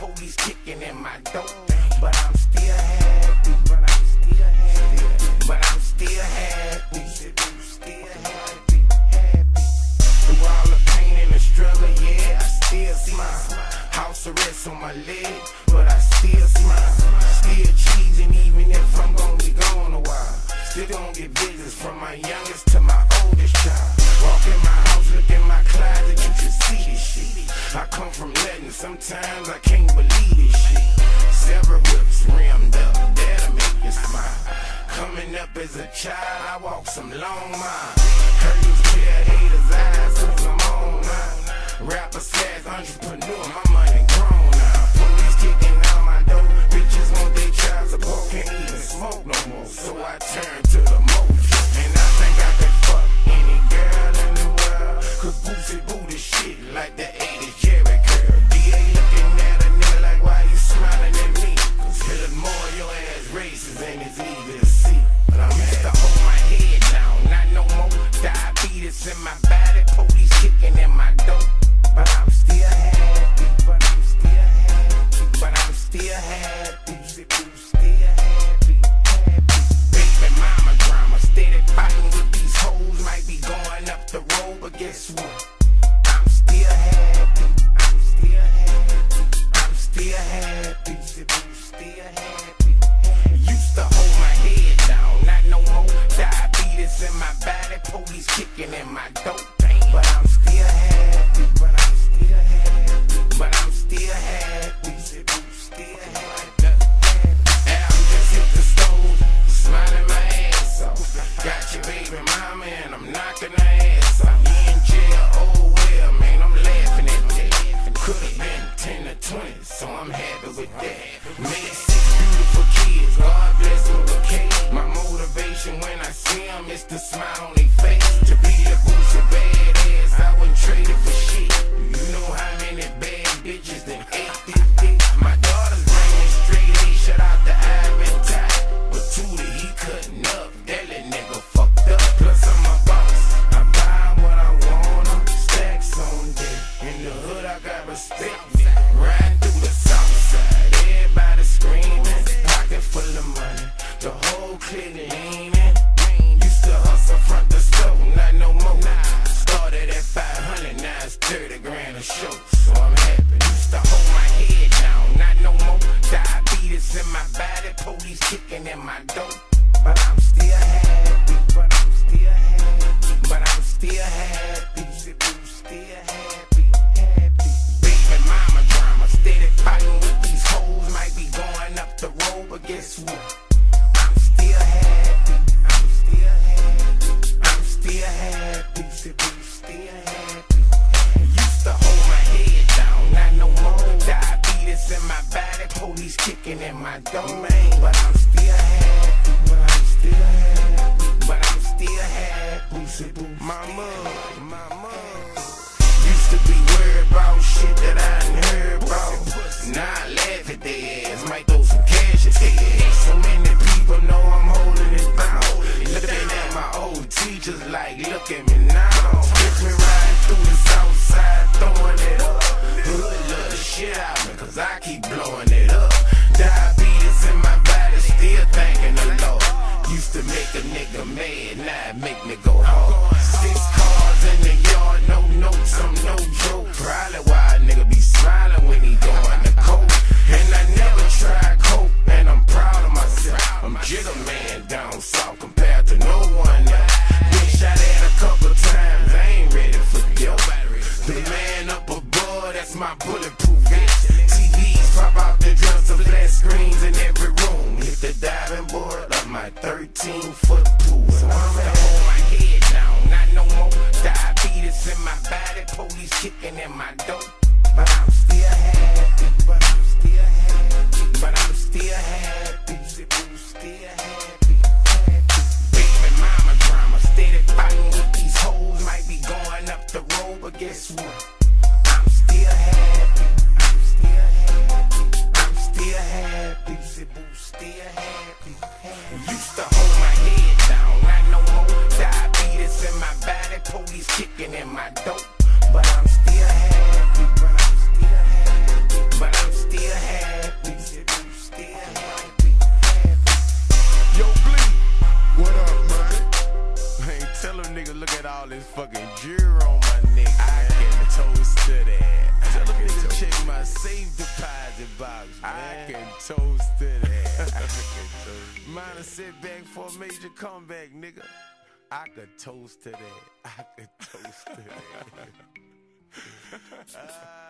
police kicking in my door. But I'm still happy. But I'm still happy. But I'm still Happy. Through all the pain and the struggle, yeah, I still smile. House arrest on my leg, but I still smile. Still cheesing, even if I'm gonna be gone a while. Still gonna get visits from my youngest to my oldest child. Walk in my house, look in my closet, you can see this shit. I come from letting, sometimes I can't believe this shit. Several whips rimmed up, that'll make you smile. Coming up as a child, I walk some long miles. You clear haters' eyes, cause I'm on now. Rapper slash police kicking in my door. So I'm happy with that. Six beautiful kids, God bless them. My motivation when I see is to smile got respect. Riding through the south side, everybody screaming, pocket full of money. The whole clique leaning. Used to hustle front the store, not no more. Started at 500, now it's 30 grand a show. So I'm happy. Used to hold my head down, not no more. Diabetes in my body, police kicking in my door. But I'm still happy, but I'm still happy, but I'm still happy. Still happy, kicking in my domain. But I'm still happy. But I'm still happy. Keep blowing board 13 foot pool. So I'm to hold my head down, not no more. Diabetes in my body, police kicking in my door. But I'm still happy, but I'm still happy, but I'm still happy. Still happy, happy. Baby mama drama, steady fighting with these hoes. Might be going up the road, but guess what? Used to that. Mind a setback for a major comeback, nigga. I could toast to that. I could toast to that. uh,